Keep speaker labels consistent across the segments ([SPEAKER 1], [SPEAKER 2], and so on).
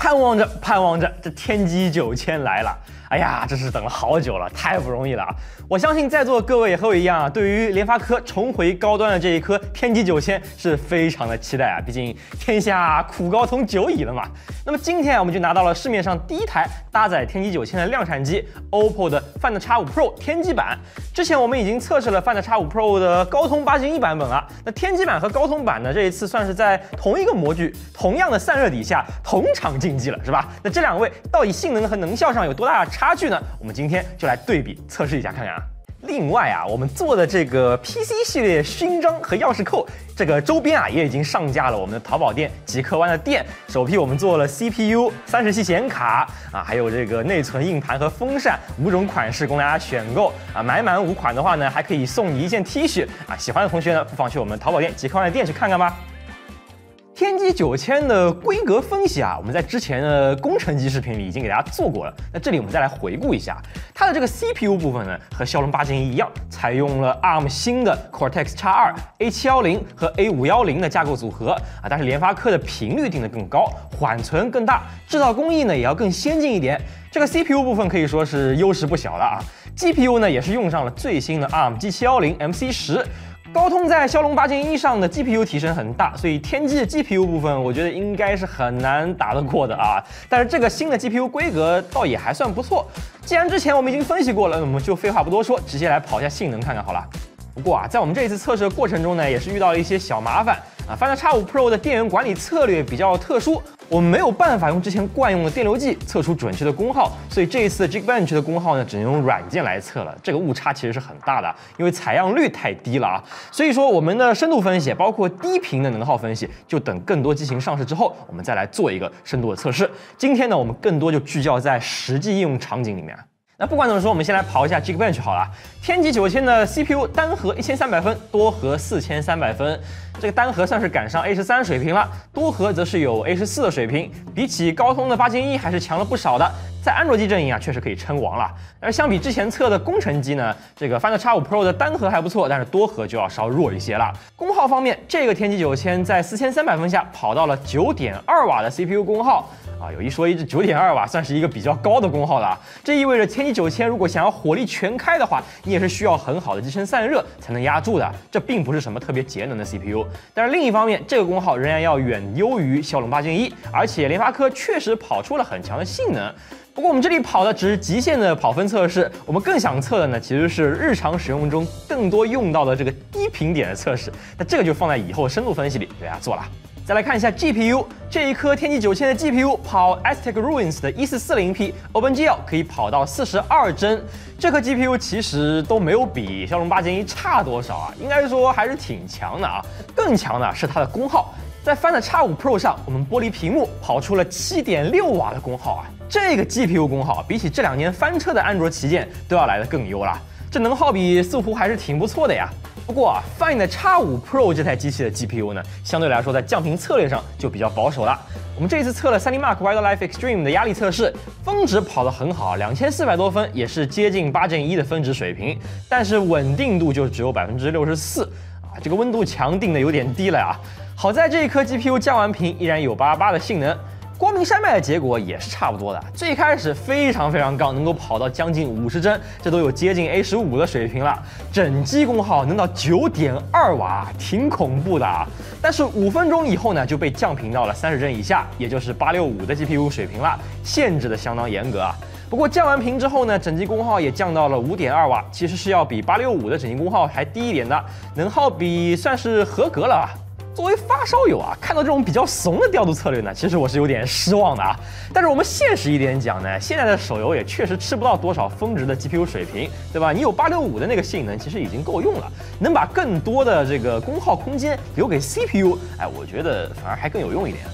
[SPEAKER 1] 盼望着，盼望着，这天机九千来了！哎呀，这是等了好久了，太不容易了啊！我相信在座各位也和我一样啊，对于联发科重回高端的这一颗天玑九千是非常的期待啊！毕竟天下苦高通久矣了嘛。那么今天我们就拿到了市面上第一台搭载天玑九千的量产机，OPPO 的 Find X5 Pro 天玑版。之前我们已经测试了 Find X5 Pro 的高通八进一版本了，那天玑版和高通版呢，这一次算是在同一个模具、同样的散热底下同场竞技了，是吧？那这两位到底性能和能效上有多大的差差距呢？我们今天就来对比测试一下看看啊。另外啊，我们做的这个 PC 系列勋章和钥匙扣这个周边啊，也已经上架了我们的淘宝店极客湾的店。首批我们做了 CPU、三十系显卡啊，还有这个内存、硬盘和风扇五种款式供大家选购啊。买满五款的话呢，还可以送你一件 T 恤啊。喜欢的同学呢，不妨去我们淘宝店极客湾的店去看看吧。天玑九千的规格分析啊，我们在之前的工程机视频里已经给大家做过了。那这里我们再来回顾一下，它的这个 CPU 部分呢，和骁龙八 Gen 一一样，采用了 ARM 新的 Cortex X2、A710 和 A510 的架构组合啊，但是联发科的频率定的更高，缓存更大，制造工艺呢也要更先进一点。这个 CPU 部分可以说是优势不小了啊。GPU 呢也是用上了最新的 ARM G710 MC10。高通在骁龙八千一上的 GPU 提升很大，所以天玑的 GPU 部分我觉得应该是很难打得过的啊。但是这个新的 GPU 规格倒也还算不错。既然之前我们已经分析过了，那我们就废话不多说，直接来跑一下性能看看好了。不过啊，在我们这一次测试的过程中呢，也是遇到了一些小麻烦啊。Find X5 Pro 的电源管理策略比较特殊。我们没有办法用之前惯用的电流计测出准确的功耗，所以这一次 Geekbench 的功耗呢，只能用软件来测了。这个误差其实是很大的，因为采样率太低了啊。所以说我们的深度分析，包括低频的能耗分析，就等更多机型上市之后，我们再来做一个深度的测试。今天呢，我们更多就聚焦在实际应用场景里面。那不管怎么说，我们先来跑一下 Geekbench 好了。天玑九千的 CPU 单核一千三百分，多核四千三百分。这个单核算是赶上 A 十三水平了，多核则是有 A 十四的水平，比起高通的八千一还是强了不少的。在安卓机阵营啊，确实可以称王了。而相比之前测的工程机呢，这个 Find X5 Pro 的单核还不错，但是多核就要稍弱一些了。功耗方面，这个天玑九千在四千三百分下跑到了九点二瓦的 CPU 功耗。啊，有一说一，这九点二瓦算是一个比较高的功耗了啊。这意味着天玑九千如果想要火力全开的话，你也是需要很好的机身散热才能压住的。这并不是什么特别节能的 CPU。但是另一方面，这个功耗仍然要远优于骁龙八千一，而且联发科确实跑出了很强的性能。不过我们这里跑的只是极限的跑分测试，我们更想测的呢，其实是日常使用中更多用到的这个低频点的测试。那这个就放在以后深度分析里给大家做了。再来看一下 GPU，这一颗天玑九千的 GPU 跑 Aztec Ruins 的 1440P OpenGL 可以跑到四十二帧，这颗 GPU 其实都没有比骁龙八 Gen 一差多少啊，应该说还是挺强的啊。更强的是它的功耗，在 Find X5 Pro 上，我们玻璃屏幕跑出了七点六瓦的功耗啊，这个 GPU 功耗比起这两年翻车的安卓旗舰都要来的更优了，这能耗比似乎还是挺不错的呀。不过啊，Find X5 Pro 这台机器的 GPU 呢，相对来说在降频策略上就比较保守了。我们这次测了 3DMark Wild Life Extreme 的压力测试，峰值跑得很好，两千四百多分，也是接近八 Gen 一的峰值水平，但是稳定度就只有百分之六十四啊，这个温度强定的有点低了啊。好在这一颗 GPU 降完频依然有八八八的性能。光明山脉的结果也是差不多的，最开始非常非常高，能够跑到将近五十帧，这都有接近 A 十五的水平了，整机功耗能到九点二瓦，挺恐怖的啊！但是五分钟以后呢，就被降频到了三十帧以下，也就是八六五的 GPU 水平了，限制的相当严格啊。不过降完频之后呢，整机功耗也降到了五点二瓦，其实是要比八六五的整机功耗还低一点的，能耗比算是合格了啊。作为发烧友啊，看到这种比较怂的调度策略呢，其实我是有点失望的啊。但是我们现实一点讲呢，现在的手游也确实吃不到多少峰值的 GPU 水平，对吧？你有八六五的那个性能，其实已经够用了，能把更多的这个功耗空间留给 CPU，哎，我觉得反而还更有用一点。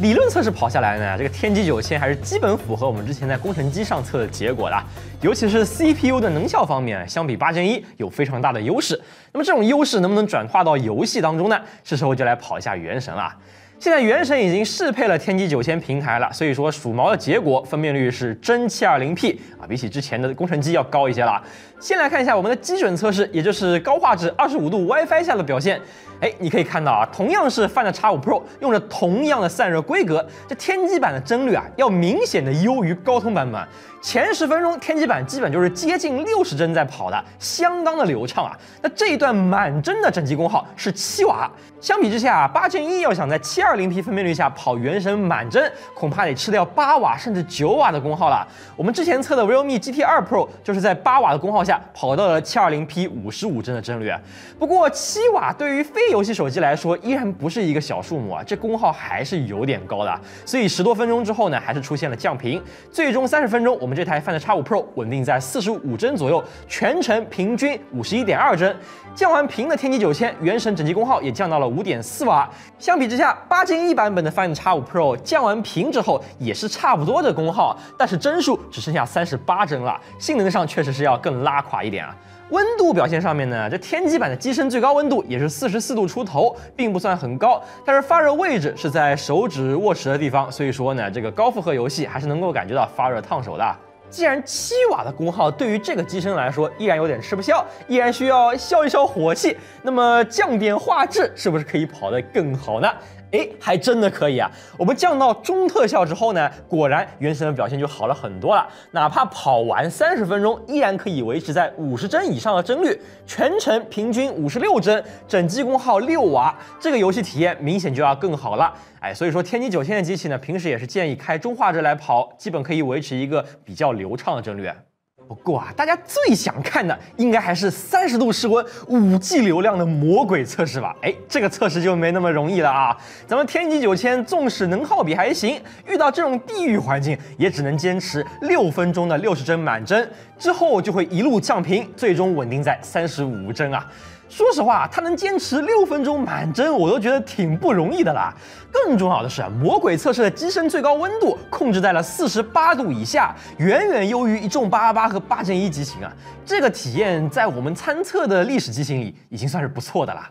[SPEAKER 1] 理论测试跑下来呢，这个天玑九千还是基本符合我们之前在工程机上测的结果的，尤其是 CPU 的能效方面，相比八针一有非常大的优势。那么这种优势能不能转化到游戏当中呢？是时候就来跑一下原神了。现在原神已经适配了天玑九千平台了，所以说数毛的结果分辨率是真七二零 P 啊，比起之前的工程机要高一些了。先来看一下我们的基准测试，也就是高画质二十五度 WiFi 下的表现。哎，你可以看到啊，同样是 Find X5 Pro，用着同样的散热规格，这天玑版的帧率啊，要明显的优于高通版本。前十分钟天玑版基本就是接近六十帧在跑的，相当的流畅啊。那这一段满帧的整机功耗是七瓦，相比之下啊，八 Gen 一要想在七二零 P 分辨率下跑原神满帧，恐怕得吃掉八瓦甚至九瓦的功耗了。我们之前测的 Realme GT 2 Pro 就是在八瓦的功耗下跑到了七二零 P 五十五帧的帧率。不过七瓦对于非游戏手机来说依然不是一个小数目啊，这功耗还是有点高的。所以十多分钟之后呢，还是出现了降频，最终三十分钟我们。这台 Find X5 Pro 稳定在四十五帧左右，全程平均五十一点二帧。降完频的天玑九千原神整机功耗也降到了五点四瓦。相比之下，八 Gen 一版本的 Find X5 Pro 降完频之后也是差不多的功耗，但是帧数只剩下三十八帧了，性能上确实是要更拉垮一点啊。温度表现上面呢，这天玑版的机身最高温度也是四十四度出头，并不算很高，但是发热位置是在手指握持的地方，所以说呢，这个高负荷游戏还是能够感觉到发热烫手的。既然七瓦的功耗对于这个机身来说依然有点吃不消，依然需要消一消火气，那么降点画质是不是可以跑得更好呢？哎，还真的可以啊！我们降到中特效之后呢，果然原神的表现就好了很多了。哪怕跑完三十分钟，依然可以维持在五十帧以上的帧率，全程平均五十六帧，整机功耗六瓦，这个游戏体验明显就要更好了。哎，所以说天玑九千的机器呢，平时也是建议开中画质来跑，基本可以维持一个比较流畅的帧率。不过啊，大家最想看的应该还是三十度室温、五 G 流量的魔鬼测试吧？哎，这个测试就没那么容易了啊！咱们天玑九千纵使能耗比还行，遇到这种地域环境也只能坚持六分钟的六十帧满帧，之后就会一路降频，最终稳定在三十五帧啊。说实话，它能坚持六分钟满帧，我都觉得挺不容易的啦。更重要的是，魔鬼测试的机身最高温度控制在了四十八度以下，远远优于一众八八八和八剑一机型啊。这个体验在我们参测的历史机型里已经算是不错的啦。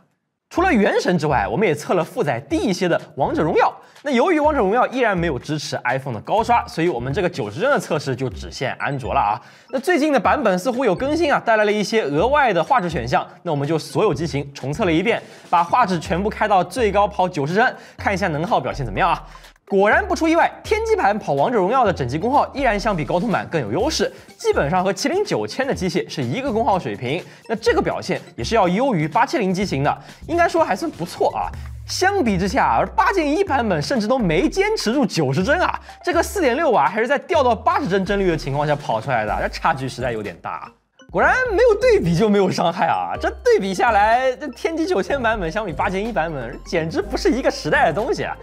[SPEAKER 1] 除了原神之外，我们也测了负载低一些的王者荣耀。那由于王者荣耀依然没有支持 iPhone 的高刷，所以我们这个九十帧的测试就只限安卓了啊。那最近的版本似乎有更新啊，带来了一些额外的画质选项。那我们就所有机型重测了一遍，把画质全部开到最高跑九十帧，看一下能耗表现怎么样啊。果然不出意外，天玑版跑王者荣耀的整机功耗依然相比高通版更有优势，基本上和麒麟九千的机械是一个功耗水平。那这个表现也是要优于八七零机型的，应该说还算不错啊。相比之下，而八剑一版本甚至都没坚持住九十帧啊，这个四点六瓦还是在掉到八十帧帧率的情况下跑出来的，这差距实在有点大。果然没有对比就没有伤害啊，这对比下来，这天玑九千版本相比八剑一版本简直不是一个时代的东西啊。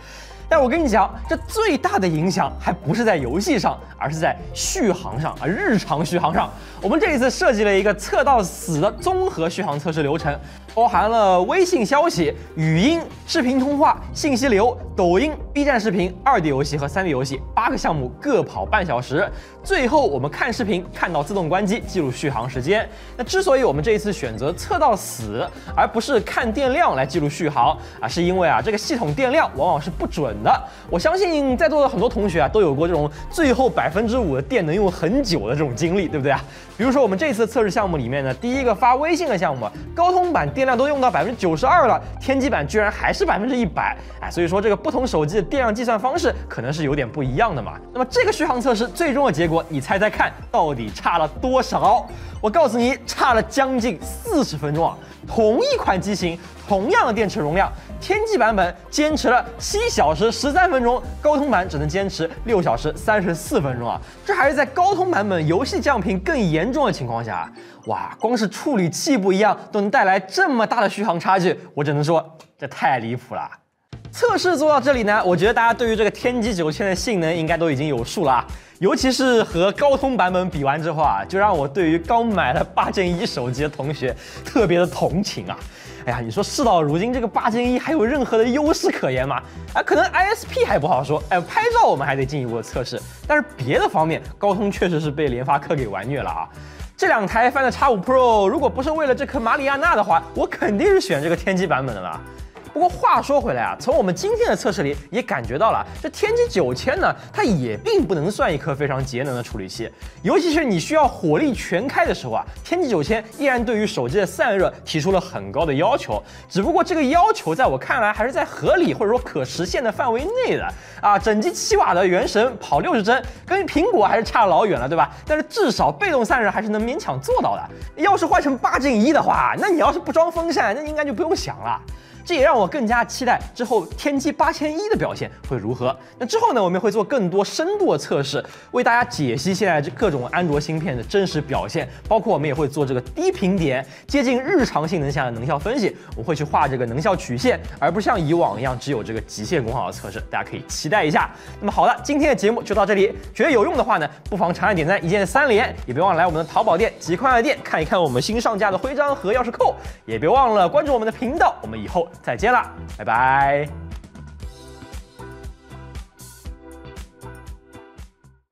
[SPEAKER 1] 但我跟你讲，这最大的影响还不是在游戏上，而是在续航上啊，日常续航上。我们这一次设计了一个测到死的综合续航测试流程，包含了微信消息、语音、视频通话、信息流、抖音、B 站视频、二 D 游戏和三 D 游戏八个项目，各跑半小时。最后我们看视频看到自动关机，记录续航时间。那之所以我们这一次选择测到死，而不是看电量来记录续航啊，是因为啊，这个系统电量往往是不准。的，我相信在座的很多同学啊，都有过这种最后百分之五的电能用很久的这种经历，对不对啊？比如说我们这次测试项目里面呢，第一个发微信的项目，高通版电量都用到百分之九十二了，天玑版居然还是百分之一百，哎，所以说这个不同手机的电量计算方式可能是有点不一样的嘛。那么这个续航测试最终的结果，你猜猜看到底差了多少？我告诉你，差了将近四十分钟啊！同一款机型，同样的电池容量，天玑版本坚持了七小时十三分钟，高通版只能坚持六小时三十四分钟啊！这还是在高通版本游戏降频更严重的情况下，哇，光是处理器不一样都能带来这么大的续航差距，我只能说这太离谱了。测试做到这里呢，我觉得大家对于这个天玑九千的性能应该都已经有数了啊。尤其是和高通版本比完之后啊，就让我对于刚买了八剑一手机的同学特别的同情啊！哎呀，你说事到如今，这个八剑一还有任何的优势可言吗？啊，可能 ISP 还不好说，哎，拍照我们还得进一步的测试，但是别的方面，高通确实是被联发科给玩虐了啊！这两台 Find X5 Pro，如果不是为了这颗马里亚纳的话，我肯定是选这个天玑版本的了。不过话说回来啊，从我们今天的测试里也感觉到了，这天玑九千呢，它也并不能算一颗非常节能的处理器，尤其是你需要火力全开的时候啊，天玑九千依然对于手机的散热提出了很高的要求。只不过这个要求在我看来还是在合理或者说可实现的范围内的啊。整机七瓦的原神跑六十帧，跟苹果还是差老远了，对吧？但是至少被动散热还是能勉强做到的。要是换成八进一的话，那你要是不装风扇，那应该就不用想了。这也让我更加期待之后天玑八千一的表现会如何。那之后呢，我们会做更多深度的测试，为大家解析现在这各种安卓芯片的真实表现，包括我们也会做这个低频点接近日常性能下的能效分析，我会去画这个能效曲线，而不像以往一样只有这个极限功耗的测试，大家可以期待一下。那么好了，今天的节目就到这里，觉得有用的话呢，不妨长按点赞，一键三连，也别忘了来我们的淘宝店极快的店看一看我们新上架的徽章和钥匙扣，也别忘了关注我们的频道，我们以后。再见了，拜拜。